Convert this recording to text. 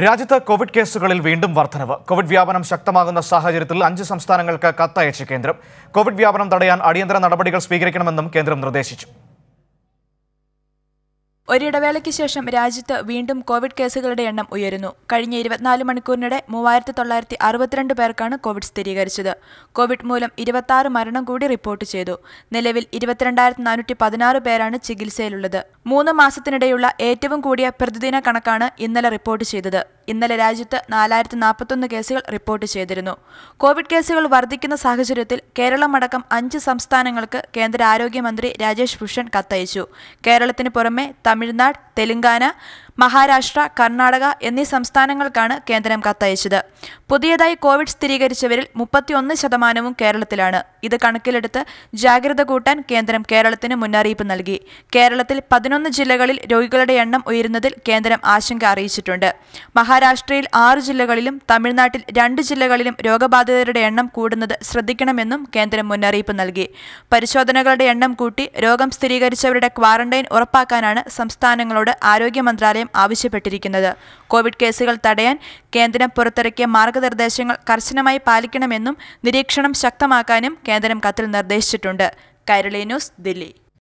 രാജ്യത്ത് കോവിഡ് കേസുകളിൽ വീണ്ടും വർധനവ്. കോവിഡ് വ്യാപനം ശക്തമാകുന്ന സാഹചര്യത്തിൽ അഞ്ച് സംസ്ഥാനങ്ങൾക്ക് കത്തയച്ച് കേന്ദ്രം. കോവിഡ് വ്യാപനം തടയാൻ അടിയന്തര നടപടികൾ സ്വീകരിക്കണമെന്നും കേന്ദ്രം നിർദ്ദേശിച്ചു. ഒരിടവേളയ്ക്ക് ശേഷം രാജ്യത്ത് വീണ്ടും കോവിഡ് കേസുകളുടെ എണ്ണം ഉയരുന്നു. കഴിഞ്ഞ ഇരുപത്തിനാല് മണിക്കൂറിനിടെ മൂവായിരത്തി തൊള്ളായിരത്തി അറുപത്തിരണ്ട് പേർക്കാണ് കോവിഡ് സ്ഥിരീകരിച്ചത്. കോവിഡ് മൂലം ഇരുപത്തി മരണം കൂടി റിപ്പോർട്ട് ചെയ്തു. നിലവിൽ ഇരുപത്തിരണ്ടായിരത്തി നാനൂറ്റി പതിനാറ് പേരാണ് ചികിത്സയിലുള്ളത്. മൂന്ന് മാസത്തിനിടെയുള്ള ഏറ്റവും കൂടിയ പ്രതിദിന കണക്കാണ് ഇന്നലെ റിപ്പോർട്ട് ചെയ്തത്. ഇന്നലെ രാജ്യത്ത് നാലായിരത്തി നാൽപ്പത്തൊന്ന് കേസുകൾ റിപ്പോർട്ട് ചെയ്തിരുന്നു. കോവിഡ് കേസുകൾ വർദ്ധിക്കുന്ന സാഹചര്യത്തിൽ കേരളമടക്കം അഞ്ച് സംസ്ഥാനങ്ങൾക്ക് കേന്ദ്ര ആരോഗ്യമന്ത്രി രാജേഷ് ഭൂഷൺ കത്തയച്ചു. കേരളത്തിന് പുറമെ തമിഴ്നാട് തെലങ്കാന മഹാരാഷ്ട്ര കർണാടക എന്നീ സംസ്ഥാനങ്ങൾക്കാണ് കേന്ദ്രം കത്തയച്ചത്. പുതിയതായി കോവിഡ് സ്ഥിരീകരിച്ചവരിൽ മുപ്പത്തിയൊന്ന് ശതമാനവും കേരളത്തിലാണ്. ഇത് കണക്കിലെടുത്ത് ജാഗ്രത കൂട്ടാൻ കേന്ദ്രം കേരളത്തിന് മുന്നറിയിപ്പ് നൽകി. കേരളത്തിൽ പതിനൊന്ന് ജില്ലകളിൽ രോഗികളുടെ എണ്ണം ഉയരുന്നതിൽ കേന്ദ്രം ആശങ്ക അറിയിച്ചിട്ടുണ്ട്. മഹാരാഷ്ട്രയിൽ ആറ് ജില്ലകളിലും തമിഴ്നാട്ടിൽ രണ്ട് ജില്ലകളിലും രോഗബാധിതരുടെ എണ്ണം കൂടുന്നത് ശ്രദ്ധിക്കണമെന്നും കേന്ദ്രം മുന്നറിയിപ്പ് നൽകി. പരിശോധനകളുടെ എണ്ണം കൂട്ടി രോഗം സ്ഥിരീകരിച്ചവരുടെ ക്വാറന്റൈൻ ഉറപ്പാക്കാനാണ് സംസ്ഥാനങ്ങളോട് ആരോഗ്യ മന്ത്രാലയം ആവശ്യപ്പെട്ടിരിക്കുന്നത്. കോവിഡ് കേസുകൾ തടയാൻ കേന്ദ്രം പുറത്തിറക്കിയ മാർഗനിർദ്ദേശങ്ങൾ കർശനമായി പാലിക്കണമെന്നും നിരീക്ഷണം ശക്തമാക്കാനും കേന്ദ്രം കത്തിൽ നിർദ്ദേശിച്ചിട്ടുണ്ട്. കൈരളി ന്യൂസ് ദില്ലി.